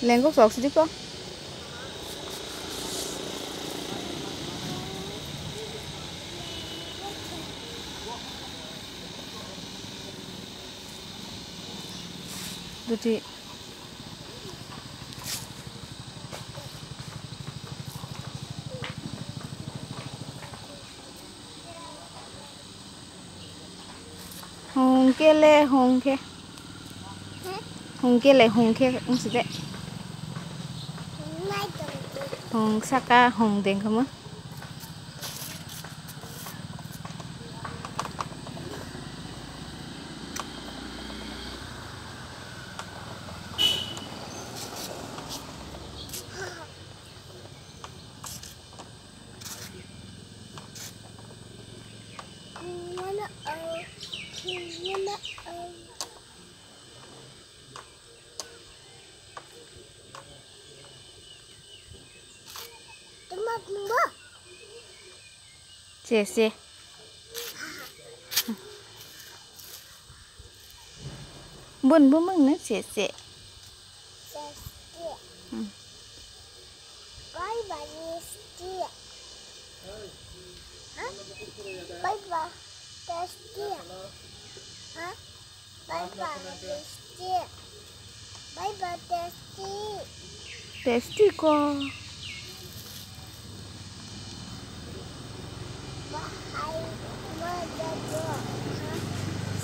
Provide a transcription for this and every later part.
Lên gốc sọc xí con. Được chị Hồng kia lê hồng kia hùng kia lại hùng kia cũng sẽ đấy Hồng saka hùng tiền không á Xê Buồn bố mừng nữa xê xê Bye bye, Misty. Bye bye, Misty. Bye bye, Misty. Bye bye, Misty. Tasty ko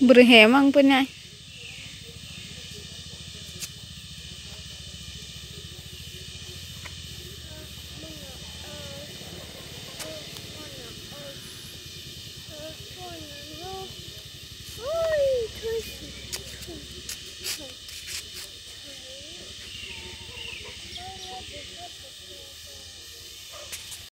ih Berhemang punya